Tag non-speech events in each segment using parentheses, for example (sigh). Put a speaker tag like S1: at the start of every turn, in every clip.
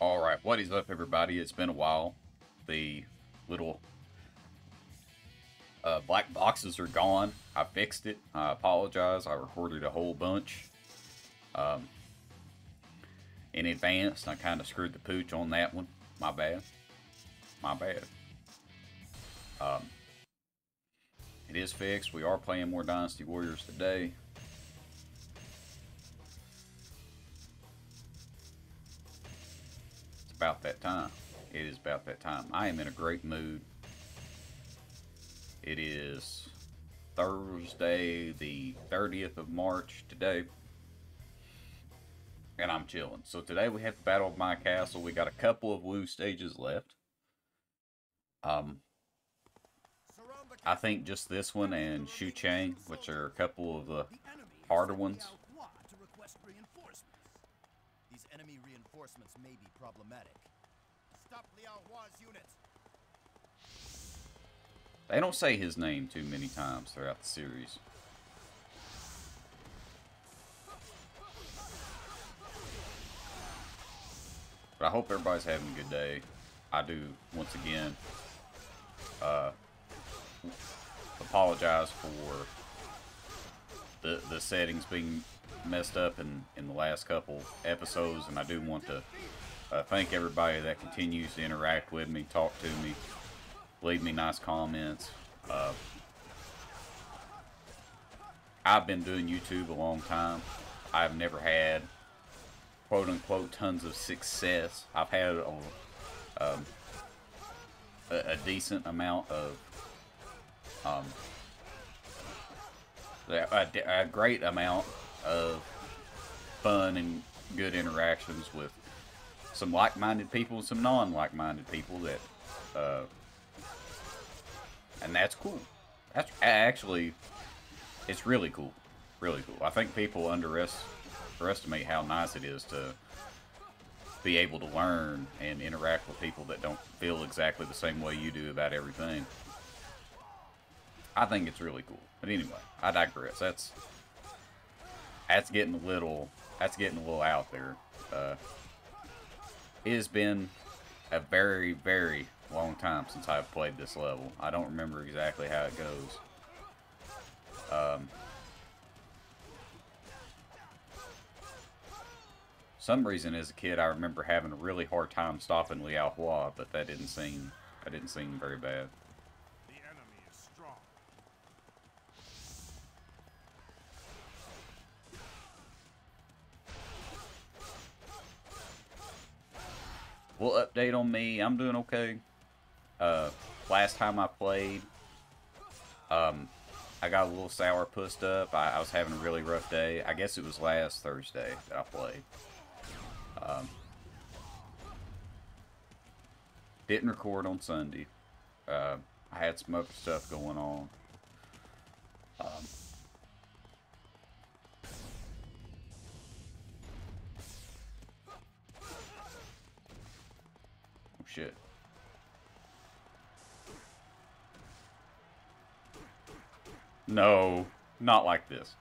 S1: Alright, what is up everybody? It's been a while. The little uh, black boxes are gone. I fixed it. I apologize. I recorded a whole bunch um, in advance. I kind of screwed the pooch on that one. My bad. My bad. Um, it is fixed. We are playing more Dynasty Warriors today. About that time. It is about that time. I am in a great mood. It is Thursday, the 30th of March today. And I'm chilling. So today we have the Battle of Mai Castle. We got a couple of Wu stages left. Um, I think just this one and Shu Chang, which are a couple of the harder ones.
S2: Enemy reinforcements may be problematic. Stop Liao Hua's unit.
S1: They don't say his name too many times throughout the series. But I hope everybody's having a good day. I do, once again, uh, apologize for the, the settings being messed up in, in the last couple episodes, and I do want to uh, thank everybody that continues to interact with me, talk to me, leave me nice comments. Uh, I've been doing YouTube a long time. I've never had quote unquote tons of success. I've had a, um, a, a decent amount of um, a, a great amount of fun and good interactions with some like-minded people and some non-like-minded people that uh, and that's cool. That's actually it's really cool. Really cool. I think people underestimate how nice it is to be able to learn and interact with people that don't feel exactly the same way you do about everything. I think it's really cool. But anyway I digress. That's that's getting a little that's getting a little out there uh, it has been a very, very long time since I've played this level. I don't remember exactly how it goes. Um, some reason as a kid I remember having a really hard time stopping Liao Hua, but that didn't seem that didn't seem very bad. Well, update on me. I'm doing okay. Uh, last time I played, um, I got a little sour pussed up. I, I, was having a really rough day. I guess it was last Thursday that I played. Um, didn't record on Sunday. Uh, I had some other stuff going on. Shit. No, not like this.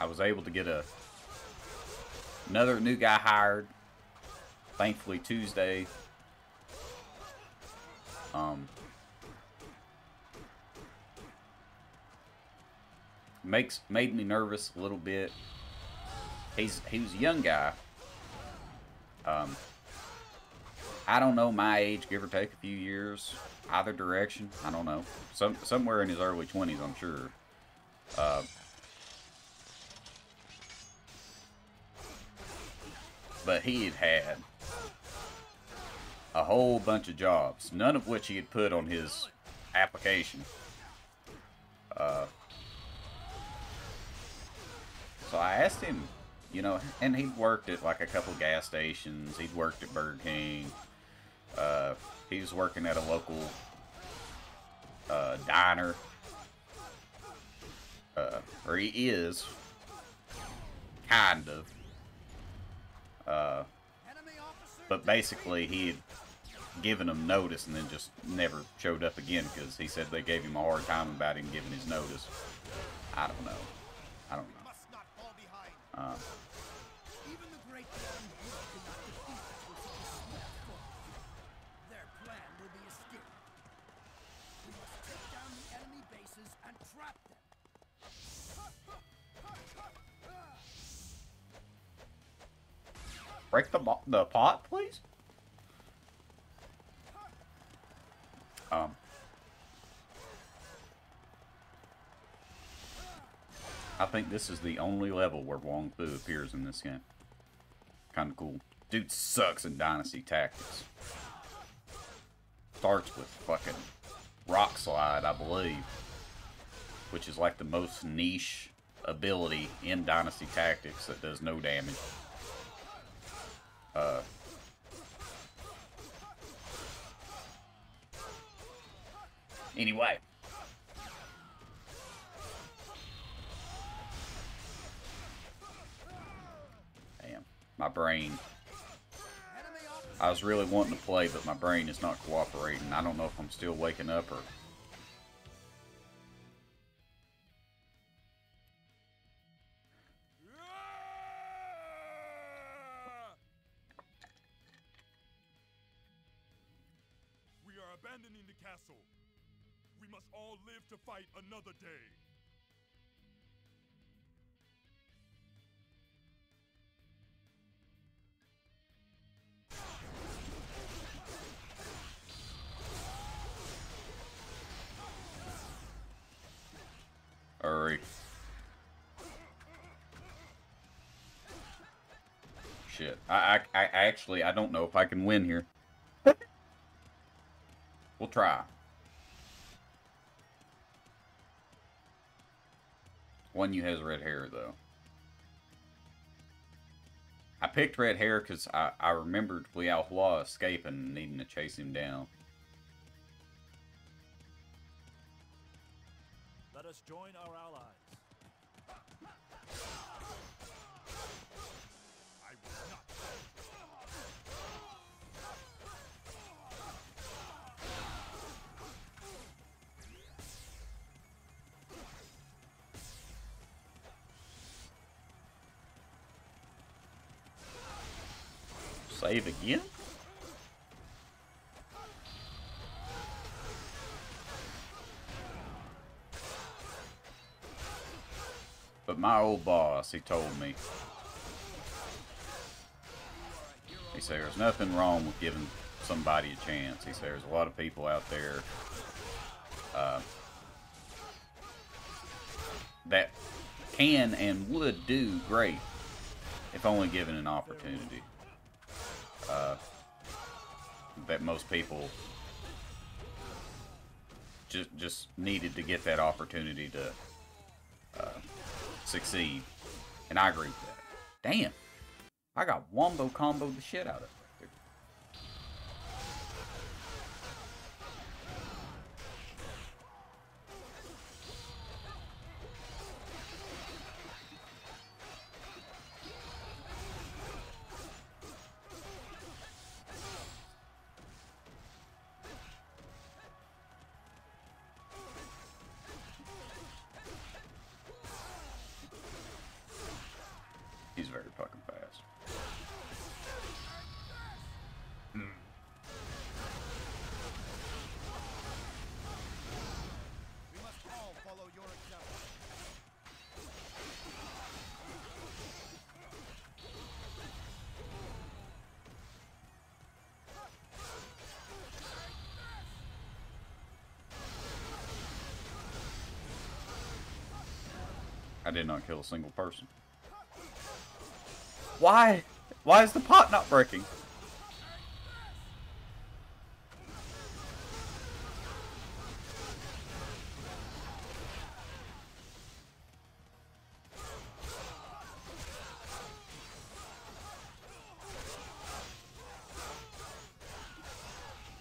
S1: I was able to get a another new guy hired. Thankfully Tuesday. Um, makes made me nervous a little bit. He's he was a young guy. Um, I don't know my age, give or take a few years, either direction. I don't know. Some somewhere in his early twenties, I'm sure. Uh, but he had had a whole bunch of jobs, none of which he had put on his application. Uh, so I asked him, you know, and he'd worked at like a couple gas stations. He'd worked at Burger King. Uh, he was working at a local uh, diner. Uh, or he is. Kind of. Uh, but basically, he giving them notice and then just never showed up again because he said they gave him a hard time about him giving his notice. I don't know. I don't know.
S2: Even the great defeat us with a. Their plan will be escape. We must take down the enemy bases and trap them.
S1: break the the pot, please. Um. I think this is the only level where Wang Fu appears in this game. Kind of cool. Dude sucks in Dynasty Tactics. Starts with fucking Rock Slide, I believe. Which is like the most niche ability in Dynasty Tactics that does no damage. Uh, anyway. My brain. I was really wanting to play, but my brain is not cooperating. I don't know if I'm still waking up or.
S3: We are abandoning the castle. We must all live to fight another day.
S1: Shit. I, I, I actually, I don't know if I can win here. we'll try. One you has red hair, though. I picked red hair because I, I remembered Liao Hua escaping and needing to chase him down.
S3: Let us join our allies.
S1: Save again? But my old boss, he told me. He said there's nothing wrong with giving somebody a chance. He said there's a lot of people out there uh, that can and would do great if only given an opportunity. Uh, that most people just just needed to get that opportunity to uh, succeed, and I agree with that. Damn, I got wombo combo the shit out of it. He's very fucking fast.
S2: We must all follow your example.
S1: I did not kill a single person. Why? Why is the pot not breaking?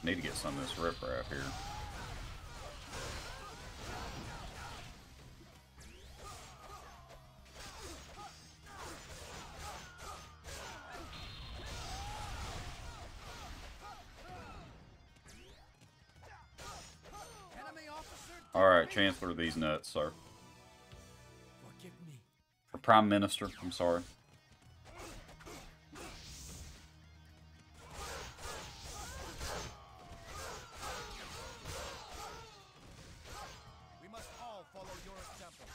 S1: Need to get some of this riprap here. Alright, Chancellor of these nuts, sir.
S2: Forgive me.
S1: Or Prime Minister, I'm sorry.
S2: We must all follow your example.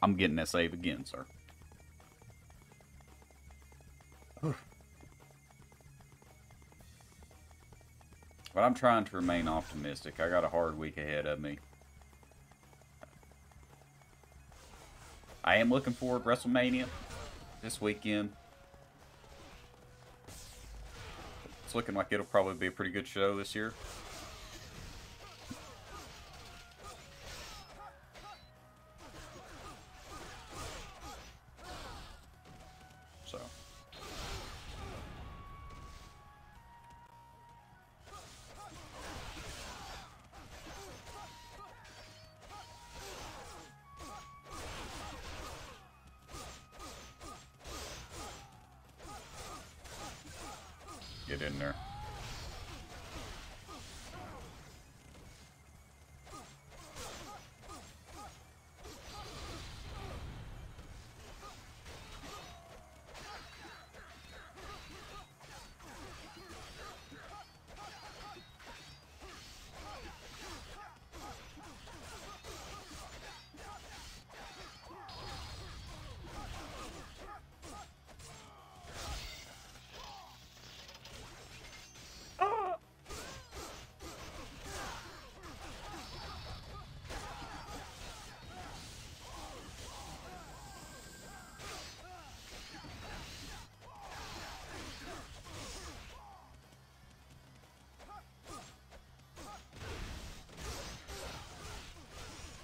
S1: I'm getting that save again, sir. (laughs) But I'm trying to remain optimistic. I got a hard week ahead of me. I am looking forward to WrestleMania this weekend. It's looking like it'll probably be a pretty good show this year. In there.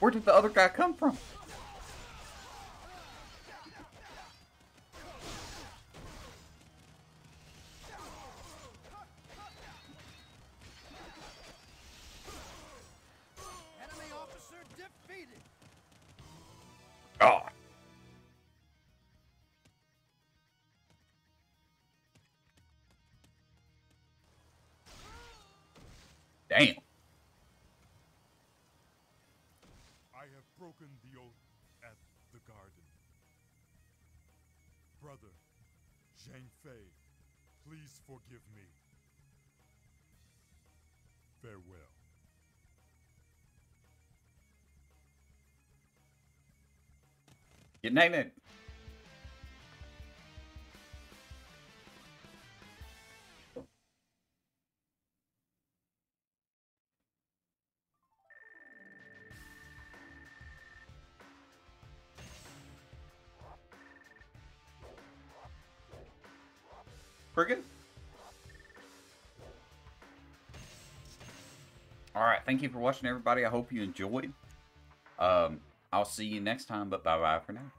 S1: Where did the other guy come from?
S3: I have broken the oath at the garden. Brother, Zhang Fei, please forgive me. Farewell.
S1: Get named. Pretty good. All right. Thank you for watching, everybody. I hope you enjoyed. Um, I'll see you next time, but bye bye for now.